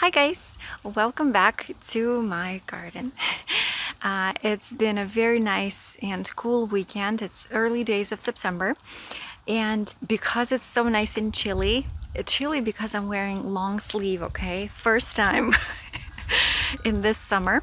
Hi guys, welcome back to my garden. Uh, it's been a very nice and cool weekend. It's early days of September and because it's so nice and chilly, it's chilly because I'm wearing long sleeve, okay? First time in this summer.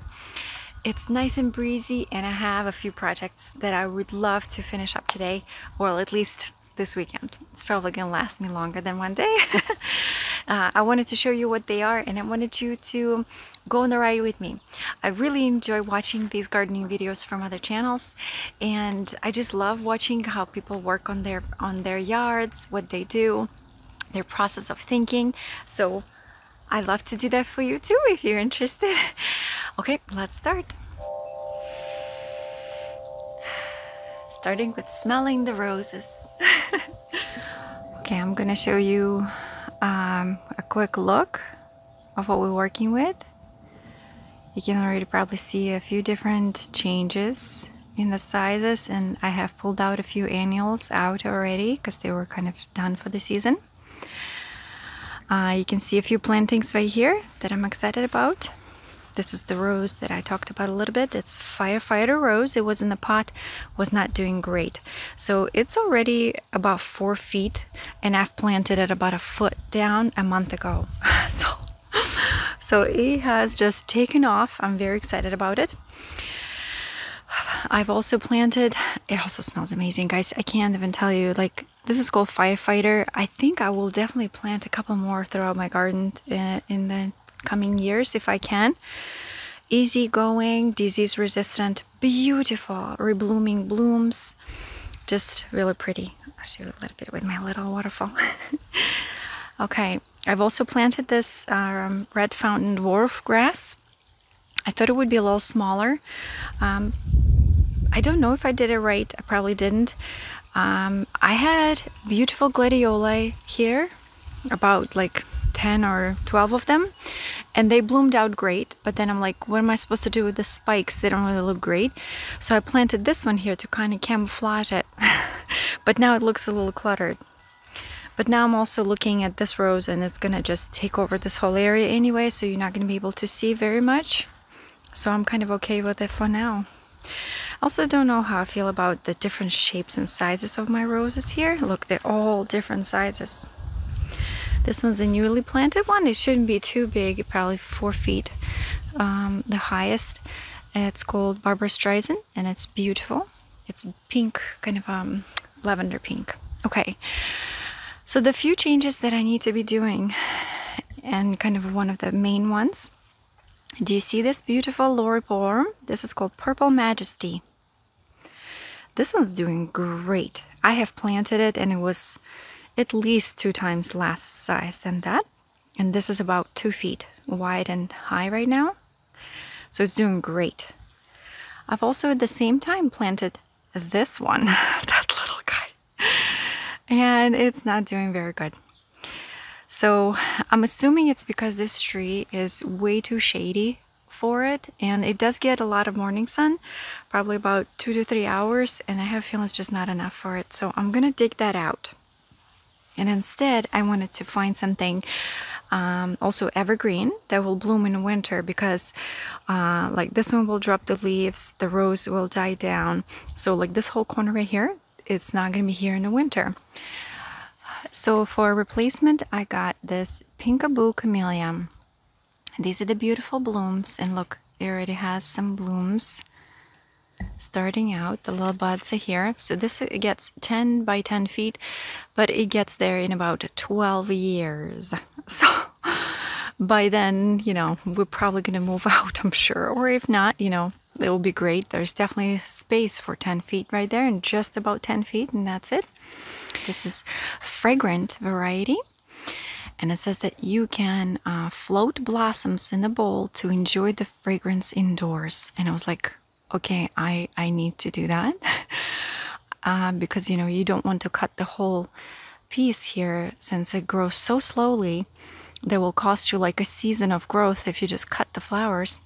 It's nice and breezy and I have a few projects that I would love to finish up today, or at least this weekend. It's probably gonna last me longer than one day. uh, I wanted to show you what they are and I wanted you to go on the ride with me. I really enjoy watching these gardening videos from other channels and I just love watching how people work on their on their yards, what they do, their process of thinking. So I love to do that for you too if you're interested. okay, let's start. starting with smelling the roses. okay, I'm gonna show you um, a quick look of what we're working with. You can already probably see a few different changes in the sizes and I have pulled out a few annuals out already because they were kind of done for the season. Uh, you can see a few plantings right here that I'm excited about. This is the rose that I talked about a little bit. It's Firefighter Rose. It was in the pot, was not doing great. So it's already about four feet and I've planted it about a foot down a month ago. so, so it has just taken off. I'm very excited about it. I've also planted, it also smells amazing, guys. I can't even tell you, like, this is called Firefighter. I think I will definitely plant a couple more throughout my garden uh, in the coming years if I can. Easygoing, disease resistant, beautiful, reblooming blooms. Just really pretty. I'll show you a little bit with my little waterfall. okay, I've also planted this um, red fountain dwarf grass. I thought it would be a little smaller. Um, I don't know if I did it right. I probably didn't. Um, I had beautiful gladioli here, about like 10 or 12 of them and they bloomed out great but then I'm like what am I supposed to do with the spikes? They don't really look great. So I planted this one here to kind of camouflage it but now it looks a little cluttered. But now I'm also looking at this rose and it's gonna just take over this whole area anyway so you're not gonna be able to see very much. So I'm kind of okay with it for now. Also don't know how I feel about the different shapes and sizes of my roses here. Look they're all different sizes this one's a newly planted one. It shouldn't be too big, probably four feet, um, the highest. It's called Barbra Streisand and it's beautiful. It's pink, kind of um, lavender pink. Okay, so the few changes that I need to be doing and kind of one of the main ones. Do you see this beautiful loropetalum? This is called Purple Majesty. This one's doing great. I have planted it and it was at least two times less size than that. And this is about two feet wide and high right now. So it's doing great. I've also at the same time planted this one, that little guy. And it's not doing very good. So I'm assuming it's because this tree is way too shady for it and it does get a lot of morning sun probably about two to three hours and I have a feeling it's just not enough for it so I'm gonna dig that out and instead I wanted to find something um, also evergreen that will bloom in winter because uh, like this one will drop the leaves the rose will die down. So like this whole corner right here it's not going to be here in the winter. So for replacement I got this Pinkaboo Camellia these are the beautiful blooms and look it already has some blooms starting out the little buds are here. So this gets 10 by 10 feet but it gets there in about 12 years. So by then you know we're probably going to move out i'm sure. Or if not you know it will be great. There's definitely space for 10 feet right there and just about 10 feet and that's it. This is fragrant variety and it says that you can uh, float blossoms in a bowl to enjoy the fragrance indoors. And i was like okay, I, I need to do that. um, because, you know, you don't want to cut the whole piece here since it grows so slowly that will cost you like a season of growth if you just cut the flowers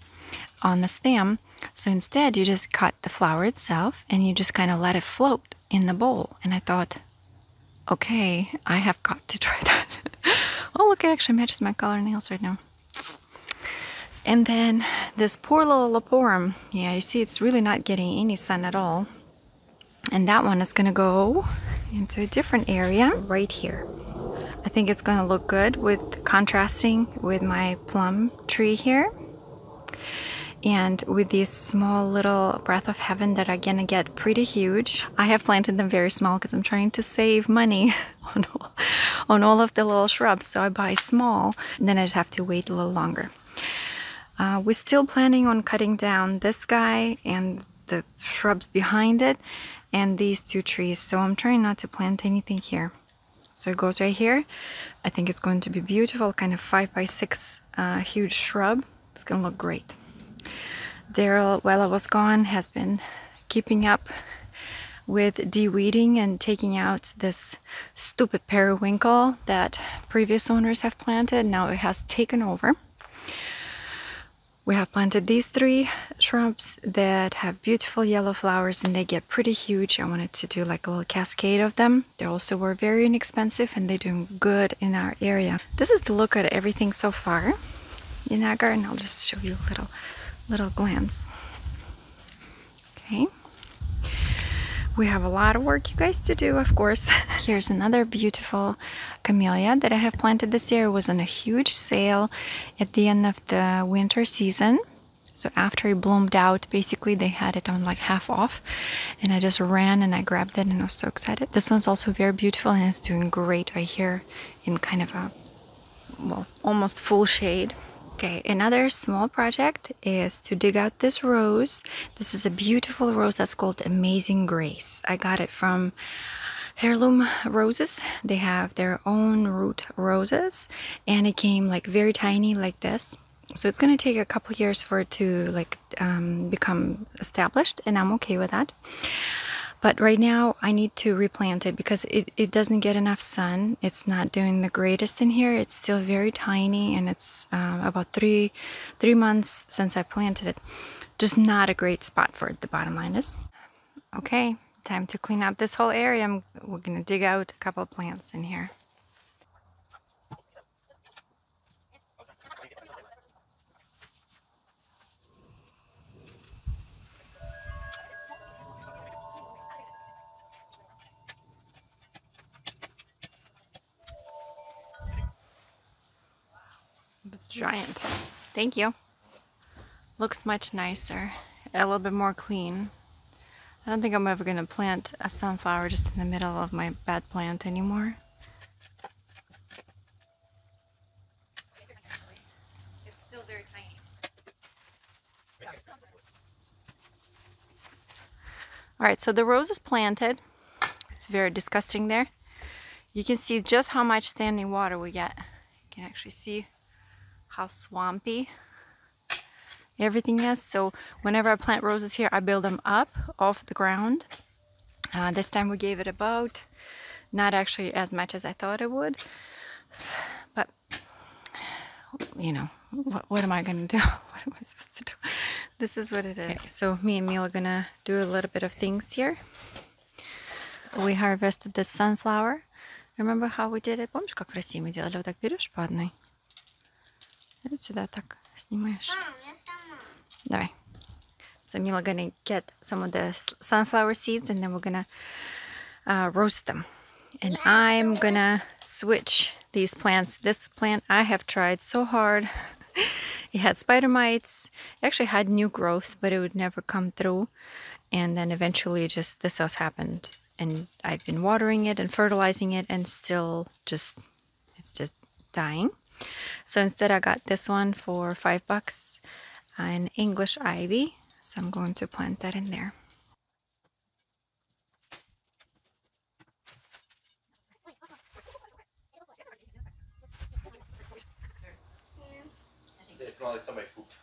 on the stem. So instead, you just cut the flower itself and you just kind of let it float in the bowl. And I thought, okay, I have got to try that. oh, look, it actually matches my color nails right now. And then this poor little Loropetalum, yeah, you see it's really not getting any sun at all. And that one is gonna go into a different area right here. I think it's gonna look good with contrasting with my plum tree here. And with these small little breath of heaven that are gonna get pretty huge. I have planted them very small because I'm trying to save money on all, on all of the little shrubs. So I buy small, then I just have to wait a little longer. Uh, we're still planning on cutting down this guy and the shrubs behind it and these two trees. So I'm trying not to plant anything here. So it goes right here. I think it's going to be beautiful, kind of five by six uh, huge shrub. It's gonna look great. Daryl, while I was gone, has been keeping up with de-weeding and taking out this stupid periwinkle that previous owners have planted. Now it has taken over. We have planted these three shrubs that have beautiful yellow flowers and they get pretty huge. I wanted to do like a little cascade of them. They also were very inexpensive and they're doing good in our area. This is the look at everything so far in our garden. I'll just show you a little, little glance. Okay. We have a lot of work, you guys, to do, of course. Here's another beautiful camellia that I have planted this year. It was on a huge sale at the end of the winter season. So after it bloomed out, basically they had it on like half off. And I just ran and I grabbed it and I was so excited. This one's also very beautiful and it's doing great right here in kind of a, well, almost full shade. Okay, another small project is to dig out this rose. This is a beautiful rose that's called Amazing Grace. I got it from Heirloom Roses. They have their own root roses and it came like very tiny like this. So it's going to take a couple years for it to like um, become established and I'm okay with that. But right now I need to replant it because it, it doesn't get enough sun. It's not doing the greatest in here. It's still very tiny and it's uh, about three, three months since I planted it. Just not a great spot for it, the bottom line is. Okay, time to clean up this whole area. I'm, we're gonna dig out a couple plants in here. Giant. Thank you. Looks much nicer. A little bit more clean. I don't think I'm ever going to plant a sunflower just in the middle of my bed plant anymore. It's still very tiny. Alright, so the rose is planted. It's very disgusting there. You can see just how much standing water we get. You can actually see how swampy everything is. So whenever I plant roses here, I build them up off the ground. Uh, this time we gave it about, not actually as much as I thought it would, but you know, what, what am I going to do? What am I supposed to do? This is what it is. Okay, so me and Mila are going to do a little bit of things here. We harvested the sunflower. Remember how we did it? Помнишь, как в России мы делали? Вот так берешь по одной. И сюда так снимаешь. Давай. So Mila gonna get some of the sunflower seeds and then we're gonna uh, roast them. And I'm gonna switch these plants. This plant I have tried so hard. it had spider mites. It actually had new growth, but it would never come through. And then eventually just this has happened. And I've been watering it and fertilizing it and still just, it's just dying. So instead I got this one for five bucks, an English ivy. So I'm going to plant that in there. It smells like somebody pooped.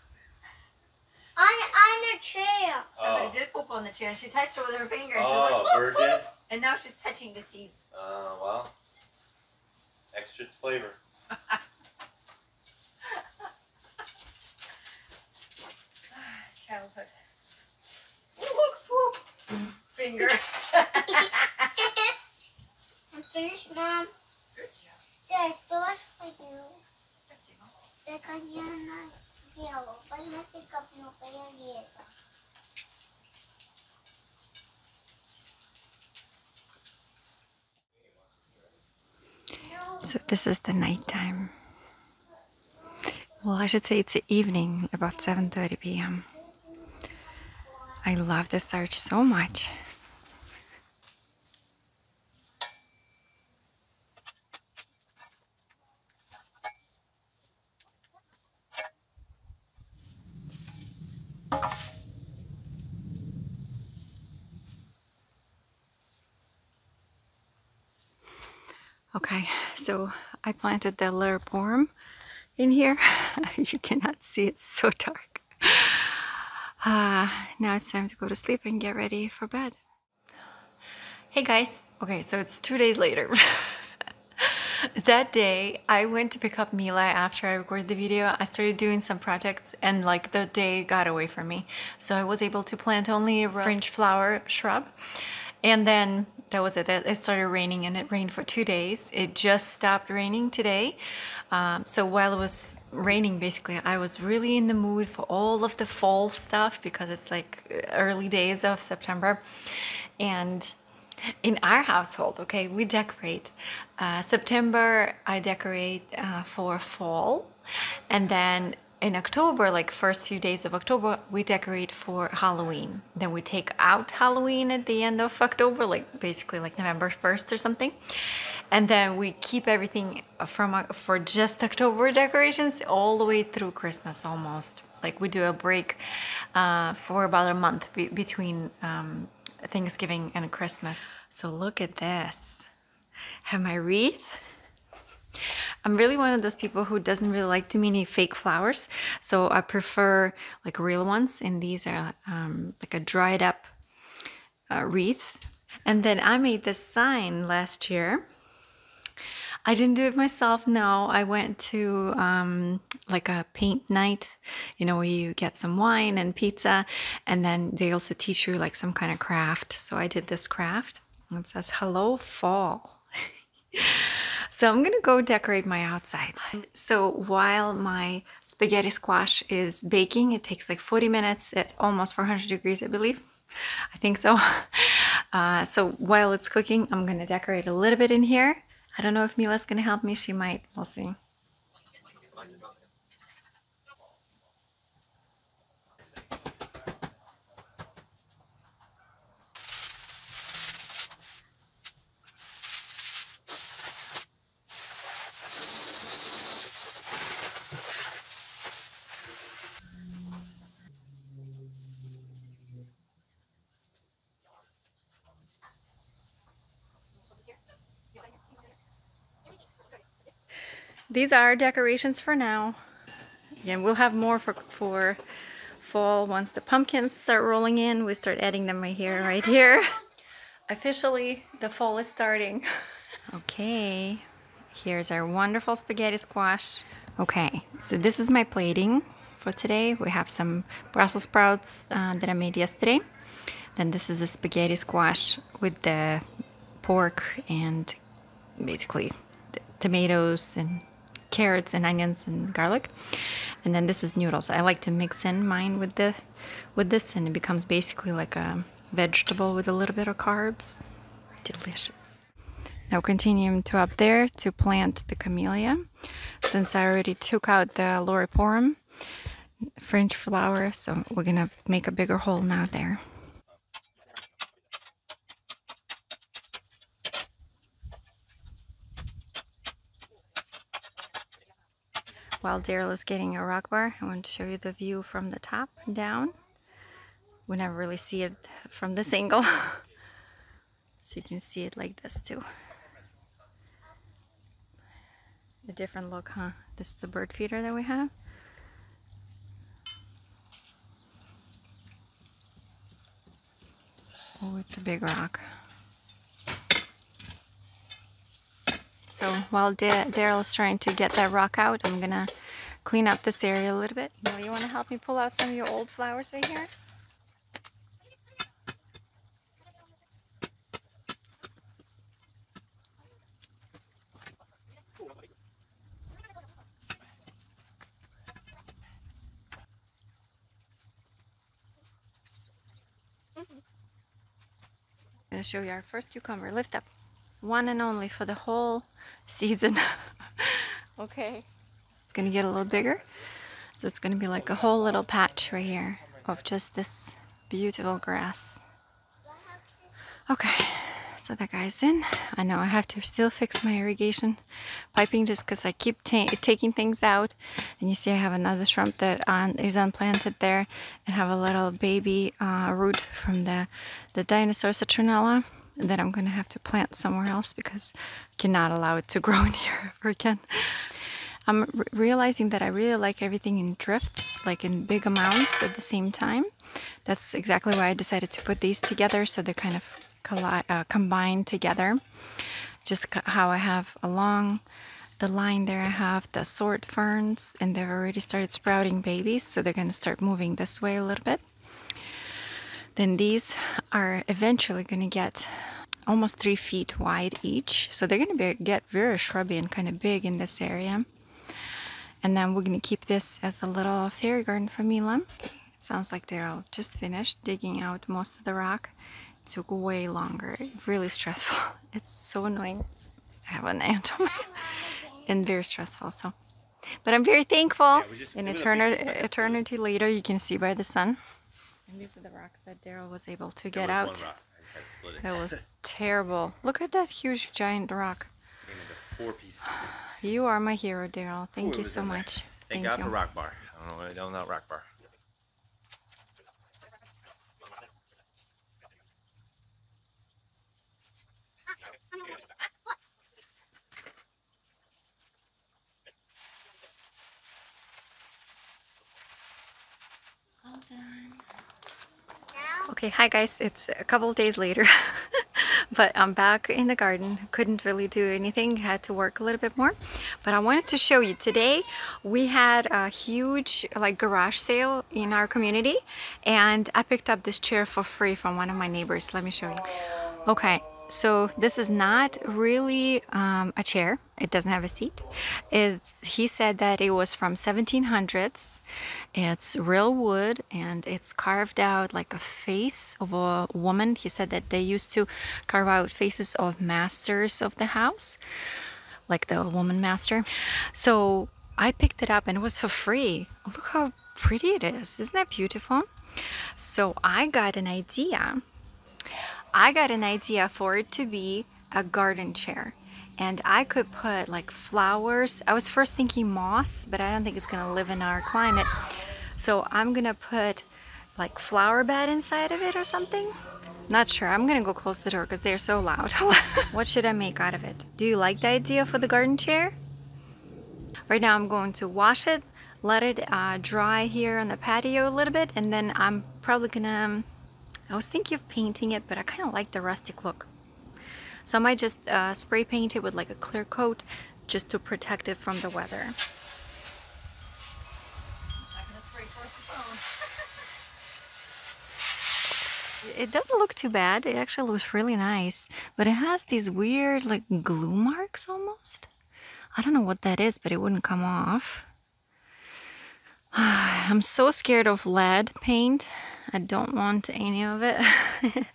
On, on the chair. Somebody Oh. did poop on the chair. She touched it with her finger. Oh, bird did? and now she's touching the seeds. Uh, well. Extra flavor. Childhood. Look, poop. Finger. I'm finished, Mom. Good job. There's doors for you. They're gonna yellow. Pag masikap mo kaya dito. No. So this is the nighttime. Well, I should say it's the evening, about 7:30 p.m. I love this arch so much. Okay, so I planted the loropetalum in here. you cannot see it's so dark. Uh, now it's time to go to sleep and get ready for bed. Hey guys. Okay, so it's two days later. that day, I went to pick up Mila after I recorded the video. I started doing some projects and like the day got away from me. So I was able to plant only a fringe flower shrub. And then that was it. It started raining and it rained for two days. It just stopped raining today. Um, so while it was raining, basically, I was really in the mood for all of the fall stuff because it's like early days of September. And in our household, okay, we decorate. Uh, September, I decorate uh, for fall. And then in October, like first few days of October, we decorate for Halloween. Then we take out Halloween at the end of October, like basically like November 1st or something. And then we keep everything from uh, for just October decorations all the way through Christmas almost. Like we do a break uh, for about a month be- between um, Thanksgiving and Christmas. So look at this. Have my wreath. I'm really one of those people who doesn't really like too many fake flowers. So I prefer like real ones. And these are um, like a dried up uh, wreath. And then I made this sign last year. I didn't do it myself. No, I went to um, like a paint night, you know, where you get some wine and pizza, and then they also teach you like some kind of craft. So I did this craft. It says "Hello Fall." so I'm gonna go decorate my outside. So while my spaghetti squash is baking, it takes like 40 minutes at almost 400 degrees, I believe. I think so. Uh, so while it's cooking, I'm gonna decorate a little bit in here. I don't know if Mila's gonna help me. She might. We'll see. These are decorations for now. Again, we'll have more for, for fall once the pumpkins start rolling in. We start adding them right here, right here. Officially, the fall is starting. okay, here's our wonderful spaghetti squash. Okay, so this is my plating for today. We have some Brussels sprouts uh, that I made yesterday. Then this is the spaghetti squash with the pork and basically tomatoes and carrots and onions and garlic. And then this is noodles. I like to mix in mine with the with this and it becomes basically like a vegetable with a little bit of carbs. Delicious. Now continuing to up there to plant the camellia. Since i already took out the loropetalum fringe flower so we're gonna make a bigger hole now there While Daryl is getting a rock bar, I want to show you the view from the top down. We never really see it from this angle. so you can see it like this too. A different look, huh? This is the bird feeder that we have. Oh, it's a big rock. So while Daryl is trying to get that rock out, I'm going to clean up this area a little bit. You, know, you want to help me pull out some of your old flowers right here? I'm going to show you our first cucumber. Lift up. One and only for the whole season. okay. It's gonna get a little bigger. So it's gonna be like a whole little patch right here of just this beautiful grass. Okay, so that guy's in. I know I have to still fix my irrigation piping just because I keep ta taking things out. And you see I have another shrimp that um, is unplanted there and have a little baby uh, root from the, the dinosaur citronella that I'm going to have to plant somewhere else because I cannot allow it to grow in here ever again. I'm re realizing that I really like everything in drifts, like in big amounts at the same time. That's exactly why I decided to put these together so they're kind of uh, combined together. Just how I have along the line there, I have the sword ferns and they've already started sprouting babies, so they're going to start moving this way a little bit. Then these are eventually going to get almost three feet wide each, so they're going to get very shrubby and kind of big in this area. And then we're going to keep this as a little fairy garden for Mila. It sounds like they're just finished digging out most of the rock. It took way longer. Really stressful. It's so annoying. I have an ant on my and very stressful. So, but I'm very thankful. Yeah, In eternity, eternity later, you can see by the sun. And these are the rocks that Daryl was able to get out. That was terrible. Look at that huge giant rock. Four pieces. You are my hero, Daryl. Thank Ooh, you so much. Thank, Thank, God you. for Rock Bar. I don't know, I don't know Rock Bar. All done. Okay, hi guys. It's a couple days later, but I'm back in the garden. Couldn't really do anything. Had to work a little bit more. But I wanted to show you today. We had a huge like garage sale in our community, and I picked up this chair for free from one of my neighbors. Let me show you. Okay, so this is not really um, a chair. It doesn't have a seat. It, he said that it was from 1700s. It's real wood and it's carved out like a face of a woman. He said that they used to carve out faces of masters of the house, like the woman master. So I picked it up and it was for free. Look how pretty it is. Isn't that beautiful? So I got an idea I got an idea for it to be a garden chair. And I could put like flowers. I was first thinking moss, but I don't think it's gonna live in our climate. So I'm gonna put like flower bed inside of it or something. Not sure. I'm gonna go close the door because they're so loud. what should I make out of it? Do you like the idea for the garden chair? Right now I'm going to wash it, let it uh, dry here on the patio a little bit, and then I'm probably gonna um, I was thinking of painting it, but I kind of like the rustic look. So I might just uh, spray paint it with like a clear coat just to protect it from the weather. It doesn't look too bad. It actually looks really nice, but it has these weird like glue marks almost. I don't know what that is, but it wouldn't come off. I'm so scared of lead paint. I don't want any of it.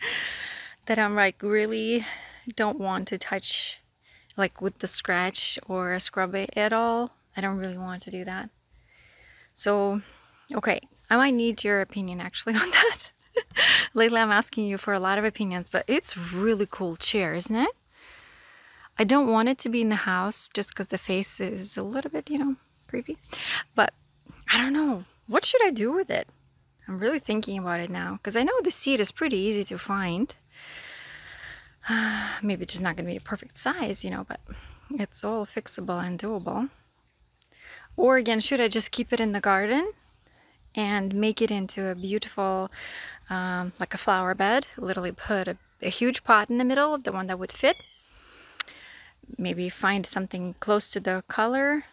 that I'm like really don't want to touch like with the scratch or scrub it at all. I don't really want to do that. So, okay, I might need your opinion actually on that. Lately I'm asking you for a lot of opinions, but it's really cool chair, isn't it? I don't want it to be in the house just because the face is a little bit, you know, creepy. But I don't know. What should I do with it? I'm really thinking about it now because I know the seed is pretty easy to find. Maybe it's just not going to be a perfect size, you know, but it's all fixable and doable. Or again, should I just keep it in the garden and make it into a beautiful, um, like a flower bed? Literally put a, a huge pot in the middle, the one that would fit. Maybe find something close to the color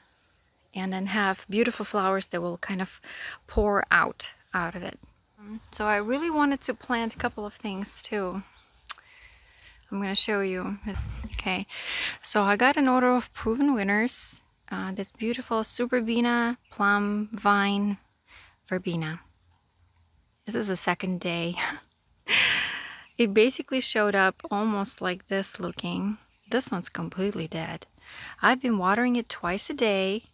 and then have beautiful flowers that will kind of pour out out of it. So I really wanted to plant a couple of things too. I'm going to show you. Okay, so I got an order of proven winners. Uh, this beautiful Superbena plum vine verbena. This is the second day. it basically showed up almost like this looking. This one's completely dead. I've been watering it twice a day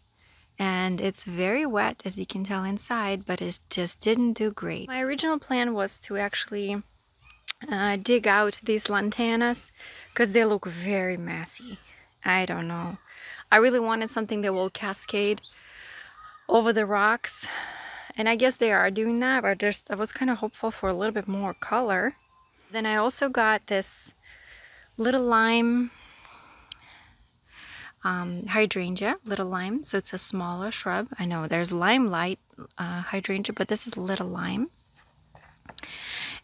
and it's very wet as you can tell inside, but it just didn't do great. My original plan was to actually uh, dig out these lantanas because they look very messy. I don't know. I really wanted something that will cascade over the rocks and I guess they are doing that but I was kind of hopeful for a little bit more color then I also got this little lime um, hydrangea, little lime. So it's a smaller shrub. I know there's limelight uh, hydrangea, but this is little lime.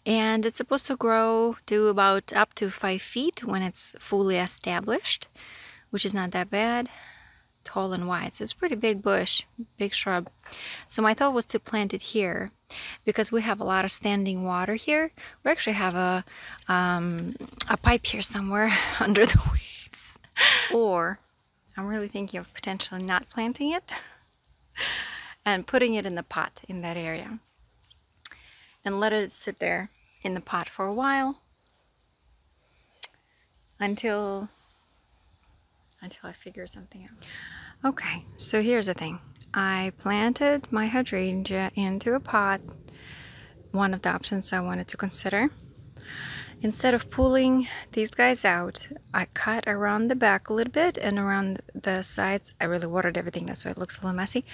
And it's supposed to grow to about up to five feet when it's fully established, which is not that bad tall and wide. So it's a pretty big bush, big shrub. So my thought was to plant it here because we have a lot of standing water here. We actually have a, um, a pipe here somewhere under the weeds. or I'm really thinking of potentially not planting it and putting it in the pot in that area and let it sit there in the pot for a while until until I figure something out. Okay, so here's the thing. I planted my hydrangea into a pot, one of the options I wanted to consider. Instead of pulling these guys out, I cut around the back a little bit and around the sides. I really watered everything, that's why it looks a little messy.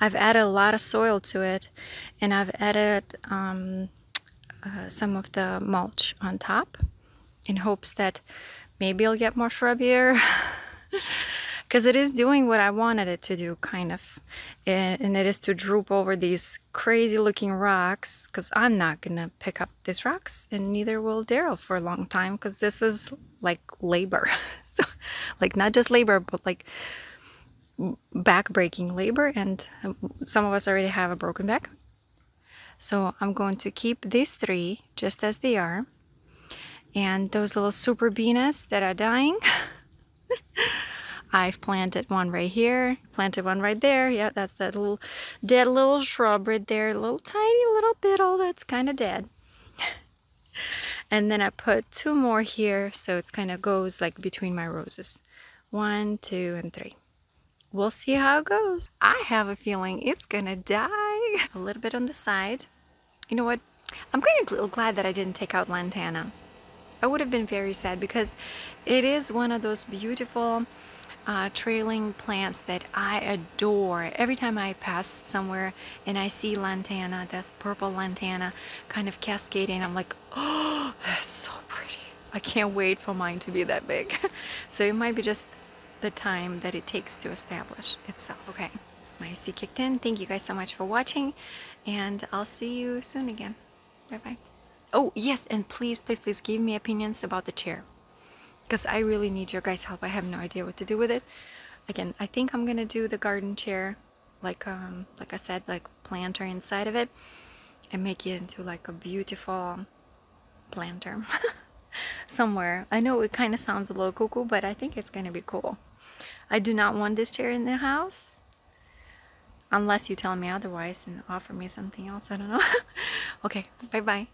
I've added a lot of soil to it and I've added um, uh, some of the mulch on top in hopes that maybe I'll get more shrubbier because it is doing what I wanted it to do kind of. And, it is to droop over these crazy looking rocks because I'm not gonna pick up these rocks and neither will Daryl for a long time because this is like labor. So like not just labor but like back breaking labor and um, some of us already have a broken back. So I'm going to keep these three just as they are. And those little superbenas that are dying I've planted one right here, planted one right there. Yeah, that's that little dead little shrub right there. Little tiny little biddle that's kind of dead. and then I put two more here, so it kind of goes like between my roses. One, two, and three. We'll see how it goes. I have a feeling it's gonna die. A little bit on the side. You know what? I'm kind of glad that I didn't take out lantana. I would have been very sad because it is one of those beautiful uh, trailing plants that I adore. Every time I pass somewhere and I see lantana, this purple lantana kind of cascading, I'm like, oh, that's so pretty. I can't wait for mine to be that big. so it might be just the time that it takes to establish itself. Okay, my AC kicked in. Thank you guys so much for watching and I'll see you soon again. Bye-bye. Oh, yes, and please, please, please give me opinions about the chair because I really need your guys help. I have no idea what to do with it. Again I think I'm gonna do the garden chair like um like I said like planter inside of it and make it into like a beautiful planter somewhere. I know it kind of sounds a little cuckoo but I think it's gonna be cool. I do not want this chair in the house unless you tell me otherwise and offer me something else. I don't know. Okay bye bye